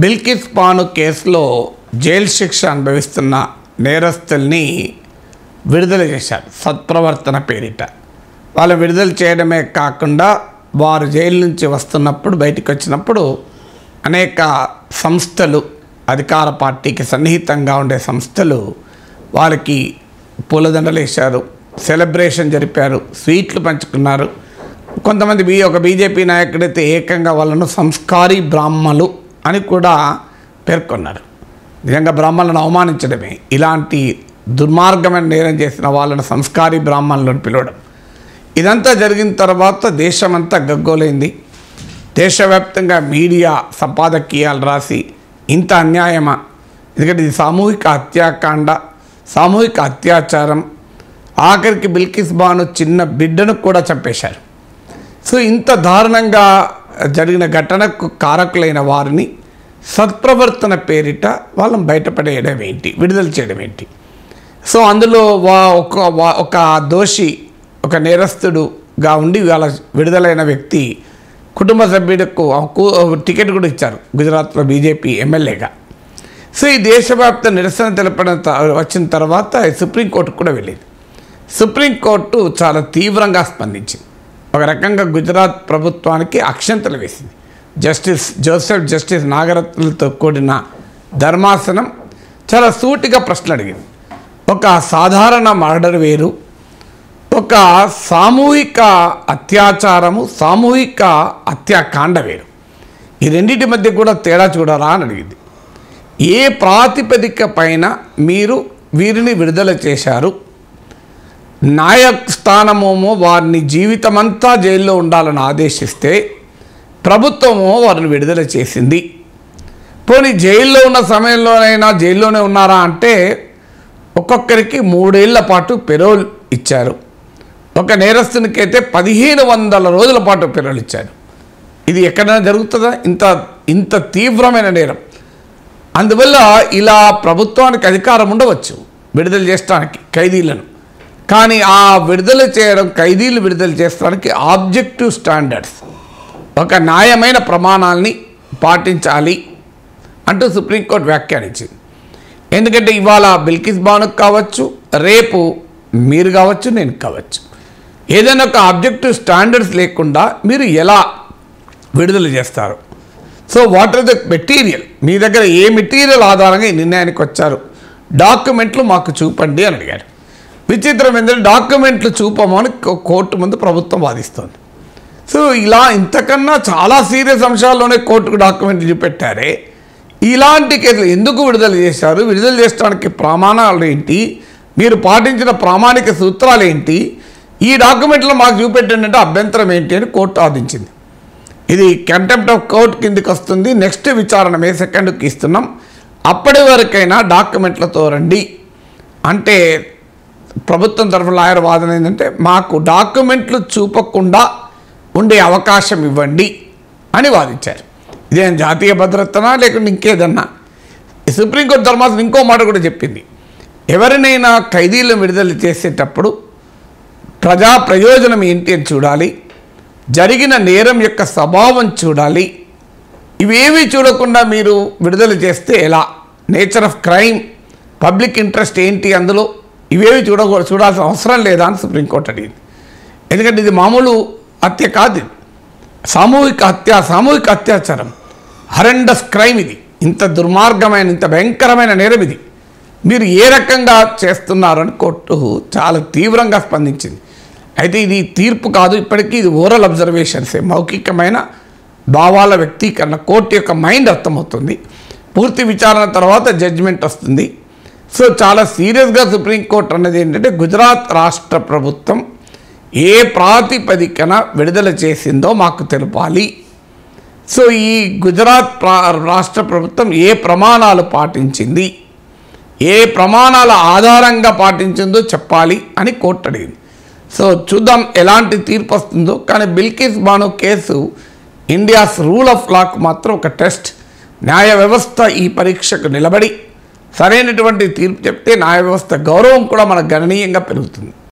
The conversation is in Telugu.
బిల్కిస్ పాను కేసులో జైలు శిక్ష అనుభవిస్తున్న నేరస్తుల్ని విడుదల చేశారు. సత్ప్రవర్తన పేరిట. వాళ్ళు విడుదల చేయడమే కాకుండా వారు జైలు నుంచి వస్తున్నప్పుడు బయటికి వచ్చినప్పుడు అనేక సంస్థలు అధికార పార్టీకి సన్నిహితంగా ఉండే సంస్థలు వాళ్ళకి పూలదండలు వేశారు సెలబ్రేషన్ జరిపారు. స్వీట్లు పంచుకున్నారు. కొంతమంది బీ ఒక బీజేపీ నాయకుడైతే ఏకంగా వాళ్ళను సంస్కారీ బ్రాహ్మలు అని కూడా పేర్కొన్నారు. నిజంగా బ్రాహ్మణులను అవమానించడమే. ఇలాంటి దుర్మార్గమైన నేరం చేసిన వాళ్ళను సంస్కారీ బ్రాహ్మణులను పిలవడం. ఇదంతా జరిగిన తర్వాత దేశమంతా గగ్గోలైంది. దేశవ్యాప్తంగా మీడియా సంపాదకీయాలు రాసి ఇంత అన్యాయమా? ఎందుకంటే ఇది సామూహిక హత్యాకాండ సామూహిక అత్యాచారం. ఆఖరికి బిల్కిస్ బాను చిన్న బిడ్డను కూడా చంపేశారు. సో ఇంత దారుణంగా జరిగిన ఘటనకు కారకులైన వారిని సత్ప్రవర్తన పేరిట వాళ్ళని బయటపడేయడం ఏంటి? విడుదల చేయడం ఏంటి? సో అందులో వా ఒక వా- ఒక దోషి ఒక నేరస్తుడుగా ఉండి వాళ్ళ విడుదలైన వ్యక్తి కుటుంబ సభ్యులకు టికెట్ కూడా ఇచ్చారు. గుజరాత్లో బీజేపీ ఎమ్మెల్యేగా. సో ఈ దేశవ్యాప్త నిరసన తెలపడం త- వచ్చిన తర్వాత సుప్రీంకోర్టు కూడా వెళ్ళింది. సుప్రీంకోర్టు చాలా తీవ్రంగా స్పందించింది. ఒక రకంగా గుజరాత్ ప్రభుత్వానికి అక్షంతలు వేసింది. జస్టిస్ జోసెఫ్ జస్టిస్ నాగరత్నలతో కూడిన ధర్మాసనం చాలా సూటిగా ప్రశ్న అడిగింది. ఒక సాధారణ మర్డర్ వేరు ఒక సామూహిక అత్యాచారము సామూహిక హత్యాకాండ వేరు. ఈ రెండింటి మధ్య కూడా తేడా చూడరా అని అడిగింది. ఏ ప్రాతిపదిక పైన మీరు వీరిని విడుదల చేశారు? న్యాయస్థానమేమో వారిని జీవితమంతా జైల్లో ఉండాలని ఆదేశిస్తే ప్రభుత్వమో వారిని విడుదల చేసింది. పోనీ జైల్లో ఉన్న సమయంలోనైనా జైల్లోనే ఉన్నారా అంటే ఒక్కొక్కరికి మూడేళ్ళ పాటు పెరోల్ ఇచ్చారు. ఒక నేరస్తునికైతే పదిహేను వందల రోజుల పాటు పెరోల్ ఇచ్చారు. ఇది ఎక్కడైనా జరుగుతుందా? ఇంత ఇంత తీవ్రమైన నేరం. అందువల్ల ఇలా ప్రభుత్వానికి అధికారం ఉండవచ్చు విడుదల చేయడానికి ఖైదీలను. కానీ ఆ విడుదల చేయడం ఖైదీలు విడుదల చేసడానికి ఆబ్జెక్టివ్ స్టాండర్డ్స్. ఒక న్యాయమైన ప్రమాణాలని పాటించాలి అంటూ సుప్రీంకోర్టు వ్యాఖ్యానించింది. ఎందుకంటే ఇవాళ బిల్కిస్ బానుకు కావచ్చు రేపు మీరు కావచ్చు నేను కావచ్చు. ఏదైనా ఒక ఆబ్జెక్టివ్ స్టాండర్డ్స్ లేకుండా మీరు ఎలా విడుదల చేస్తారు? So what are the material మీ దగ్గర ఏ మెటీరియల్ ఆధారంగా ఈ నిర్ణయానికి వచ్చారు? డాక్యుమెంట్లు మాకు చూపండి అని అడిగారు. విచిత్రం ఏంటంటే డాక్యుమెంట్లు చూపమని కో- కోర్టు ముందు ప్రభుత్వం వాదిస్తుంది. సో ఇలా ఇంతకన్నా చాలా సీరియస్ అంశాల్లోనే కోర్టుకు డాక్యుమెంట్లు చూపెట్టారే. ఇలాంటి కేసులు ఎందుకు విడుదల చేశారు? విడుదల చేయడానికి ప్రమాణాలు ఏంటి? మీరు పాటించిన ప్రామాణిక సూత్రాలు ఏంటి? ఈ డాక్యుమెంట్లో మాకు చూపెట్టండి అంటే అభ్యంతరం ఏంటి అని కోర్టు ఆదించింది ఇది కంటెంప్ట్ ఆఫ్ కోర్ట్ కిందికి వస్తుంది. నెక్స్ట్ విచారణ మే సెకండ్కి ఇస్తున్నాం. అప్పటి వరకైనా డాక్యుమెంట్లతో రండి. అంటే ప్రభుత్వం తరఫున లాయర్ వాదన ఏంటంటే మాకు డాక్యుమెంట్లు చూపకుండా ఉండే అవకాశం ఇవ్వండి అని వాదించారు. ఇదేం జాతీయ భద్రతనా లేకుంటే ఇంకేదన్నా? సుప్రీంకోర్టు ధర్మాసనం ఇంకో మాట కూడా చెప్పింది. ఎవరినైనా ఖైదీలను విడుదల చేసేటప్పుడు ప్రజా ప్రయోజనం ఏంటి అని చూడాలి జరిగిన నేరం యొక్క స్వభావం చూడాలి ఇవేవి చూడకుండా మీరు విడుదల చేస్తే ఎలా? Nature of crime public interest ఏంటి అందులో? ఇవేవి చూడ చూడాల్సిన అవసరం లేదా అని సుప్రీంకోర్టు అడిగింది. ఎందుకంటే ఇది మామూలు హత్య కాదు సామూహిక హత్య సామూహిక అత్యాచారం. హరెండస్ క్రైమ్ ఇది. ఇంత దుర్మార్గమైన ఇంత భయంకరమైన నేరం ఇది. మీరు ఏ రకంగా చేస్తున్నారని కోర్టు చాలా తీవ్రంగా స్పందించింది. అయితే ఇది తీర్పు కాదు ఇప్పటికీ ఇది ఓరల్ అబ్జర్వేషన్సే మౌఖికమైన భావాల వ్యక్తీకరణ కోర్టు యొక్క మైండ్ అర్థమవుతుంది. పూర్తి విచారణ తర్వాత జడ్జిమెంట్ వస్తుంది. సో చాలా సీరియస్గా సుప్రీంకోర్టు అన్నది ఏంటంటే గుజరాత్ రాష్ట్ర ప్రభుత్వం ఏ ప్రాతిపదికన విడుదల చేసిందో మాకు తెలపాలి. సో ఈ గుజరాత్ ప్రా రాష్ట్ర ప్రభుత్వం ఏ ప్రమాణాలు పాటించింది? ఏ ప్రమాణాల ఆధారంగా పాటించిందో చెప్పాలి అని కోర్టు అడిగింది. సో చూద్దాం ఎలాంటి తీర్పు వస్తుందో. కానీ Bilkis Bano case India's rule of లాకు మాత్రం ఒక టెస్ట్. న్యాయ వ్యవస్థ ఈ పరీక్షకు నిలబడి సరైనటువంటి తీర్పు చెప్తే న్యాయ వ్యవస్థ గౌరవం కూడా మనకు గణనీయంగా పెరుగుతుంది.